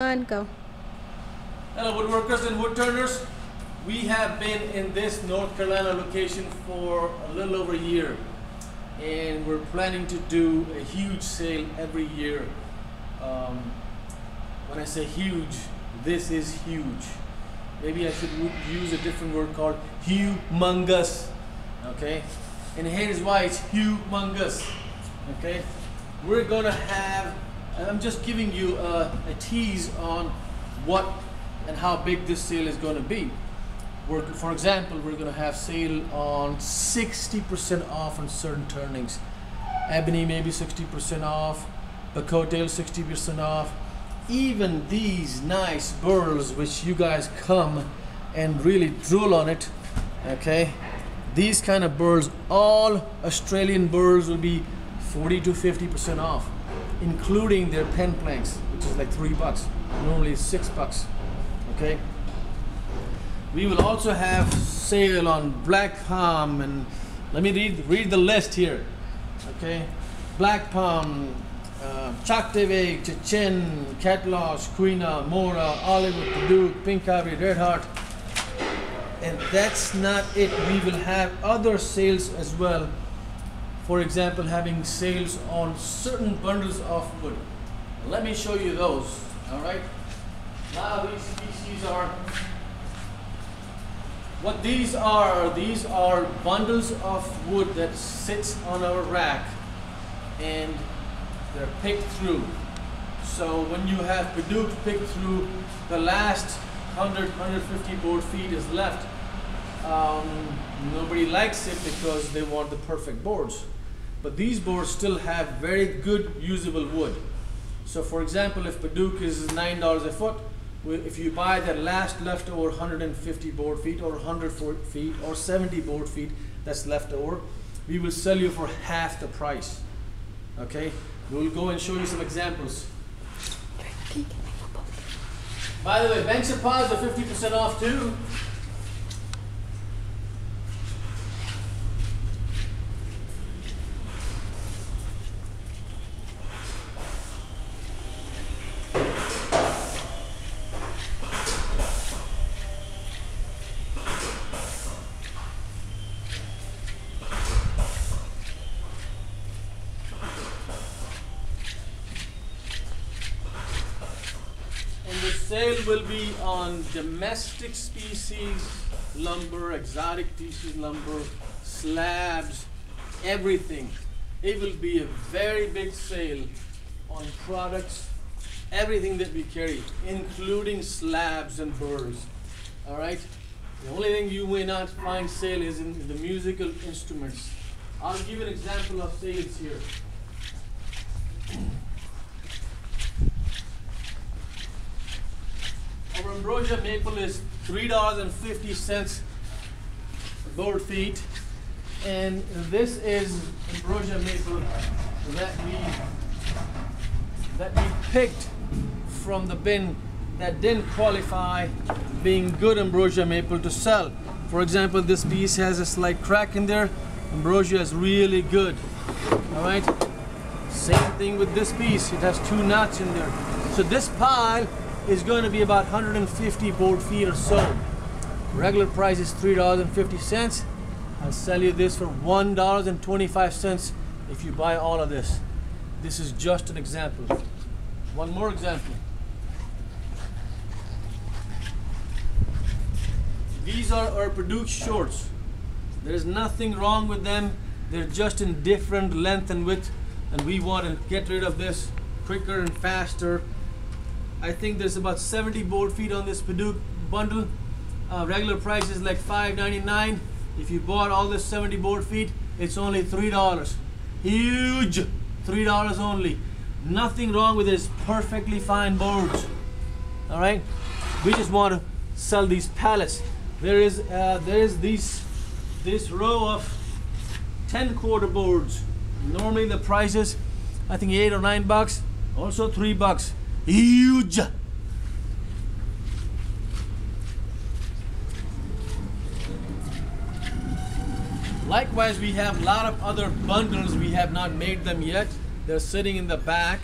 And go. Hello woodworkers and woodturners. We have been in this North Carolina location for a little over a year and we're planning to do a huge sale every year. Um, when I say huge, this is huge. Maybe I should use a different word called humongous. Okay? And here's why it's humongous. Okay? We're gonna have, and I'm just giving you a, a tease on what and how big this sale is gonna be. We're, for example, we're gonna have sale on 60% off on certain turnings. Ebony maybe 60% off, Bacotale 60% off. Even these nice burls, which you guys come and really drool on it, okay? These kind of burls, all Australian burls will be 40 to 50% off, including their pen planks, which is like three bucks. Normally six bucks, okay? We will also have sale on Black Palm and let me read read the list here. Okay, Black Palm, uh, Choctaway, Chechen, Katalox, Quina, Mora, Oliver, Duke, Pink Ivory, Red Heart. And that's not it. We will have other sales as well. For example, having sales on certain bundles of wood. Let me show you those. All right. Now these species are what these are, these are bundles of wood that sits on our rack and they're picked through. So when you have Padauk picked through, the last 100, 150 board feet is left. Um, nobody likes it because they want the perfect boards. But these boards still have very good usable wood. So for example, if Padauk is $9 a foot, if you buy that last leftover 150 board feet or 100 fo- feet or 70 board feet that's left over, we will sell you for half the price. Okay? We'll go and show you some examples. By the way, banks and pods are 50% off too. And the sale will be on domestic species lumber, exotic species lumber, slabs, everything. It will be a very big sale on products, everything that we carry, including slabs and burrs. All right? The only thing you may not find sale is in the musical instruments. I'll give an example of sales here. Ambrosia maple is three dollars and fifty cents board feet, and this is ambrosia maple that we that we picked from the bin that didn't qualify being good ambrosia maple to sell. For example, this piece has a slight crack in there. Ambrosia is really good. All right. Same thing with this piece. It has two knots in there. So this pile is going to be about 150 board feet or so. Regular price is $3.50. I'll sell you this for $1.25 if you buy all of this. This is just an example. One more example. These are our Purdue shorts. There is nothing wrong with them. They're just in different length and width, and we want to get rid of this quicker and faster. I think there's about 70 board feet on this Purdue bundle. Uh, regular price is like $5.99. If you bought all this 70 board feet, it's only $3. Huge! $3 only. Nothing wrong with this. Perfectly fine boards. All right? We just want to sell these pallets. There is uh, there is these this row of 10 quarter boards. Normally the price is I think 8 or 9 bucks, also 3 bucks. Huge. Likewise, we have a lot of other bundles. We have not made them yet. They're sitting in the back,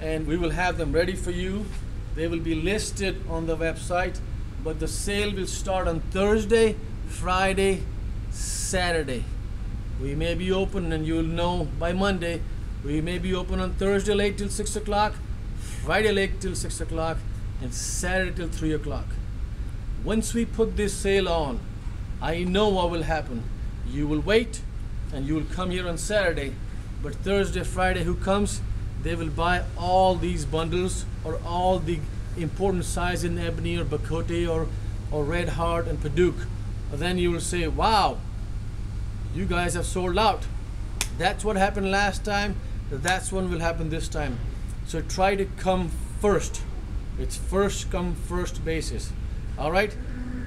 and we will have them ready for you. They will be listed on the website, but the sale will start on Thursday, Friday, Saturday. We may be open, and you'll know by Monday. We may be open on Thursday late till 6 o'clock, Friday late till 6 o'clock, and Saturday till 3 o'clock. Once we put this sale on, I know what will happen. You will wait and you will come here on Saturday, but Thursday, Friday, who comes, they will buy all these bundles or all the important size in ebony or bocote or, or red heart and padauk. And then you will say, wow, you guys have sold out. That's what happened last time. That's what will happen this time. So try to come first. It's first come first basis. All right.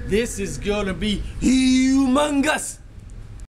This is gonna be humongous.